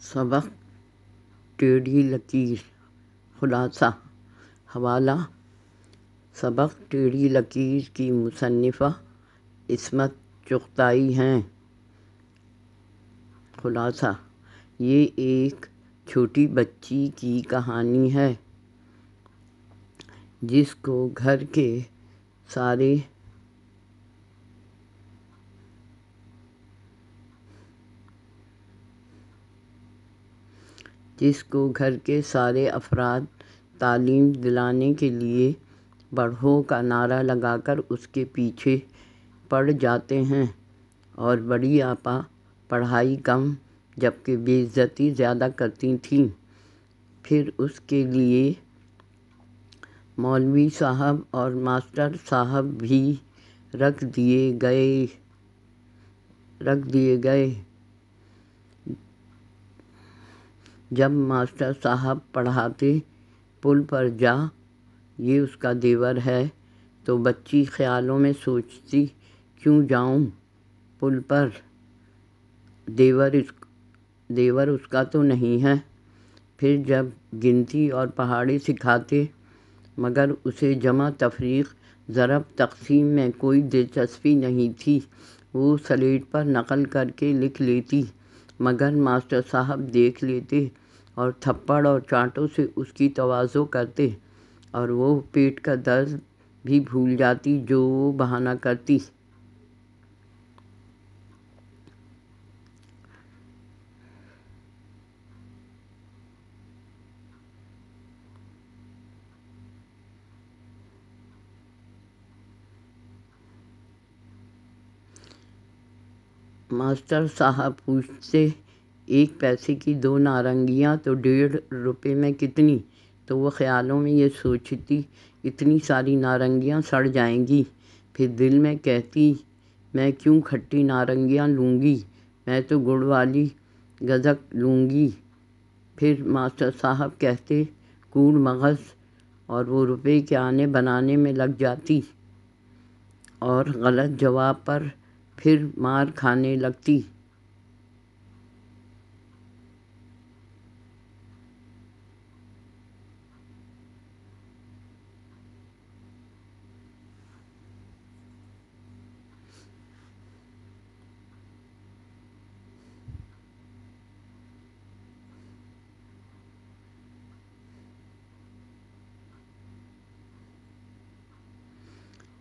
सबक, टेढ़ी लकीर, खुलासा, हवाला। सबक, टेढ़ी लकीर की मुसन्निफ़ा, इसमत चुग़ताई हैं। खुलासा, ये एक छोटी बच्ची की कहानी है, जिसको घर के सारे जिसको घर के सारे अफराद तालीम दिलाने के लिए बढ़ो का नारा लगाकर उसके पीछे पड़ जाते हैं। और बड़ी आपा पढ़ाई कम जबकि बेइज्जती ज़्यादा करती थीं। फिर उसके लिए मौलवी साहब और मास्टर साहब भी रख दिए गए, रख दिए गए। जब मास्टर साहब पढ़ाते पुल पर जा, ये उसका देवर है तो बच्ची ख्यालों में सोचती, क्यों जाऊँ पुल पर? देवर इस, देवर उसका तो नहीं है। फिर जब गिनती और पहाड़ी सिखाते, मगर उसे जमा तफरीक, ज़रब तकसीम में कोई दिलचस्पी नहीं थी। वो सलेट पर नकल करके लिख लेती। मगर मास्टर साहब देख लेते और थप्पड़ और चांटों से उसकी तवाज़ो करते और वो पेट का दर्द भी भूल जाती जो वो बहाना करती। मास्टर साहब पूछते, एक पैसे की दो नारंगियाँ तो डेढ़ रुपए में कितनी? तो वो ख़्यालों में ये सोचती, इतनी सारी नारंगियाँ सड़ जाएँगी। फिर दिल में कहती, मैं क्यों खट्टी नारंगियाँ लूँगी? मैं तो गुड़ वाली गज़क लूँगी। फिर मास्टर साहब कहते कूड़ मगज़। और वो रुपए के आने बनाने में लग जाती और गलत जवाब पर फिर मार खाने लगती।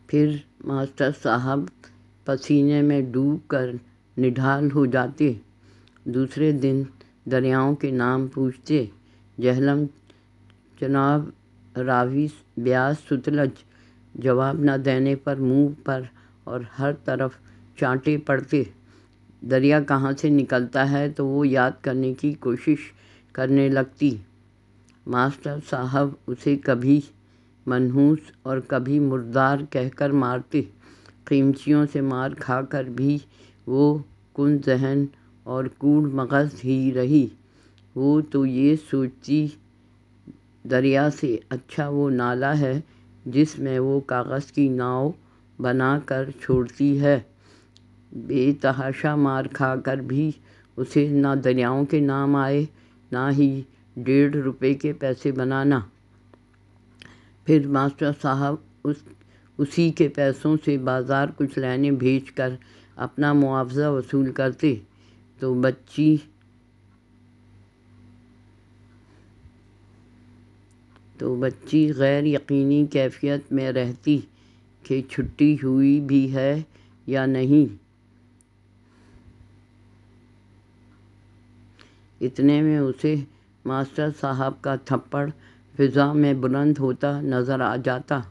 फिर मास्टर साहब पसीने में डूब कर निढाल हो जाते। दूसरे दिन दरियाओं के नाम पूछते, जहलम चनाब रावी ब्यास सुतलज जवाब न देने पर मुँह पर और हर तरफ़ चांटे पड़ते। दरिया कहाँ से निकलता है तो वो याद करने की कोशिश करने लगती। मास्टर साहब उसे कभी मनहूस और कभी मुर्दार कहकर मारते। कीमचियों से मार खाकर भी वो कुन जहन और कूड़ मगज़ ही रही। वो तो ये सोचती दरिया से अच्छा वो नाला है जिसमें वो कागज़ की नाव बना कर छोड़ती है। बेतहाशा मार खाकर भी उसे ना दरियाओं के नाम आए, ना ही डेढ़ रुपए के पैसे बनाना। फिर मास्टर साहब उस उसी के पैसों से बाज़ार कुछ लेने भेज कर अपना मुआवजा वसूल करते। तो बच्ची तो बच्ची गैर यकीनी कैफियत में रहती कि छुट्टी हुई भी है या नहीं। इतने में उसे मास्टर साहब का थप्पड़ फ़िज़ा में बुलंद होता नज़र आ जाता।